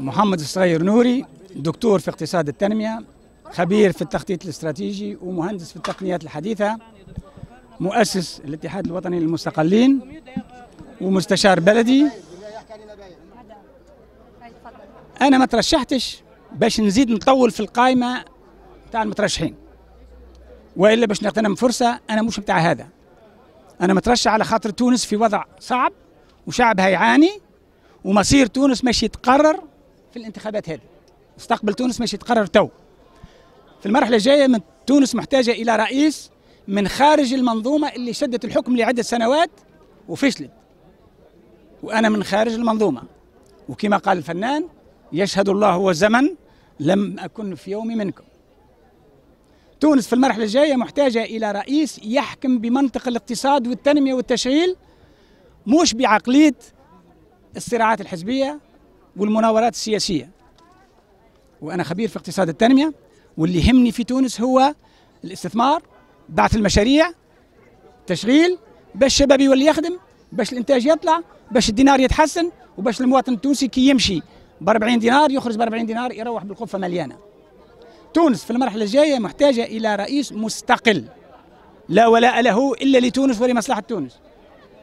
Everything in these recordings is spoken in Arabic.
محمد الصغير نوري دكتور في اقتصاد التنمية خبير في التخطيط الاستراتيجي ومهندس في التقنيات الحديثة مؤسس الاتحاد الوطني للمستقلين ومستشار بلدي. أنا ما ترشحتش باش نزيد نطول في القائمة تاع المترشحين. وإلا باش نغتنم فرصة أنا مش بتاع هذا. أنا مترشح على خاطر تونس في وضع صعب وشعبها يعاني ومصير تونس مش يتقرر في الانتخابات هذه. مستقبل تونس مش يتقرر تو. في المرحلة الجاية من تونس محتاجة إلى رئيس من خارج المنظومة اللي شدت الحكم لعدة سنوات وفشلت. وأنا من خارج المنظومة. وكما قال الفنان يشهد الله والزمن لم أكن في يوم منكم. تونس في المرحلة الجاية محتاجة إلى رئيس يحكم بمنطق الاقتصاد والتنمية والتشغيل مش بعقلية الصراعات الحزبية والمناورات السياسية وأنا خبير في اقتصاد التنمية واللي يهمني في تونس هو الاستثمار بعث المشاريع تشغيل باش الشباب يولي يخدم باش الإنتاج يطلع باش الدينار يتحسن وباش المواطن التونسي كي يمشي ب 40 دينار يخرج ب 40 دينار يروح بالقفة مليانة. تونس في المرحلة الجاية محتاجة إلى رئيس مستقل لا ولاء له إلا لتونس ولمصلحة تونس.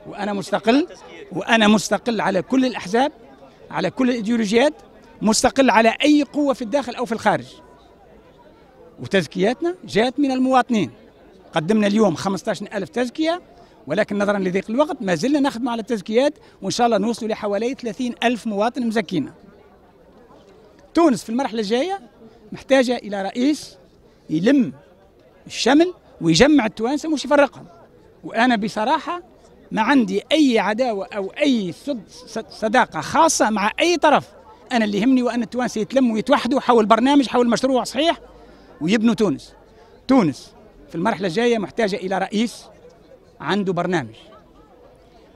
وأنا مستقل وأنا مستقل على كل الأحزاب على كل الإيديولوجيات مستقل على أي قوة في الداخل أو في الخارج. وتزكياتنا جاءت من المواطنين. قدمنا اليوم 15 ألف تزكية ولكن نظرا لضيق الوقت ما زلنا نخدم على التزكيات وإن شاء الله نوصل لحوالي 30 ألف مواطن مزكينا. تونس في المرحلة الجاية محتاجة إلى رئيس يلم الشمل ويجمع التوانسة مش يفرقهم. وأنا بصراحة ما عندي أي عداوة أو أي صداقة خاصة مع أي طرف. أنا اللي يهمني وأن التوانسة يتلموا ويتوحدوا حول برنامج حول مشروع صحيح ويبنوا تونس. تونس في المرحلة الجاية محتاجة إلى رئيس عنده برنامج.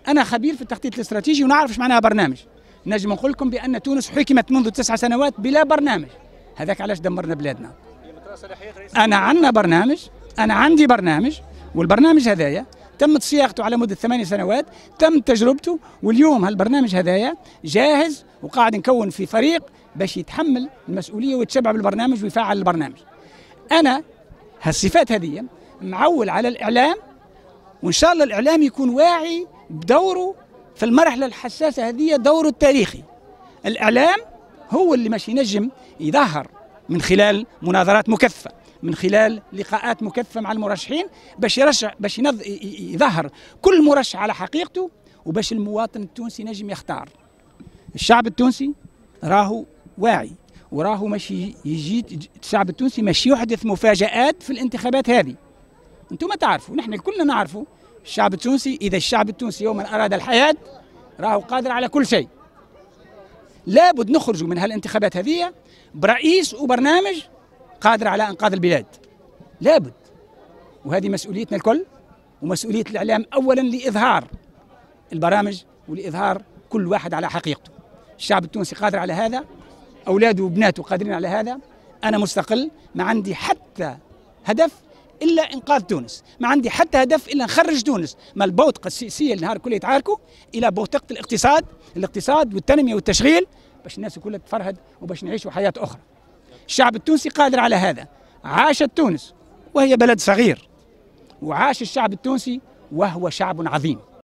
أنا خبير في التخطيط الاستراتيجي ونعرف إيش معناها برنامج. نجم نقول لكم بأن تونس حكمت منذ تسع سنوات بلا برنامج. هذاك علاش دمرنا بلادنا. أنا عندنا برنامج أنا عندي برنامج والبرنامج هذايا تمت صياغته على مدة ثمانية سنوات تم تجربته واليوم هالبرنامج هذايا جاهز وقاعد نكون في فريق باش يتحمل المسؤولية ويتشبع بالبرنامج ويفعل البرنامج. أنا هالصفات هذه معول على الإعلام وإن شاء الله الإعلام يكون واعي بدوره في المرحلة الحساسة هذه دوره التاريخي. الإعلام هو اللي مش ينجم يظهر من خلال مناظرات مكثفة من خلال لقاءات مكثفة مع المرشحين باش يرشح باش يظهر كل مرشح على حقيقته وباش المواطن التونسي نجم يختار. الشعب التونسي راهو واعي وراهو مش يجي الشعب التونسي مش يحدث مفاجآت في الانتخابات هذه. أنتم تعرفوا نحن كلنا نعرفوا الشعب التونسي إذا الشعب التونسي يوما أراد الحياة راهو قادر على كل شيء. لابد نخرج من هالانتخابات هذه برئيس وبرنامج قادر على إنقاذ البلاد. لابد. وهذه مسؤوليتنا الكل ومسؤولية الإعلام اولا لإظهار البرامج ولإظهار كل واحد على حقيقته. الشعب التونسي قادر على هذا أولاده وبناته قادرين على هذا. أنا مستقل ما عندي حتى هدف إلا إنقاذ تونس. ما عندي حتى هدف إلا نخرج تونس. ما البوتقه السياسيه النهار كله يتعاركوا إلى بوتقه الاقتصاد الاقتصاد والتنمية والتشغيل باش الناس كلها تفرهد وباش نعيشوا حياة أخرى. الشعب التونسي قادر على هذا. عاشت تونس وهي بلد صغير. وعاش الشعب التونسي وهو شعب عظيم.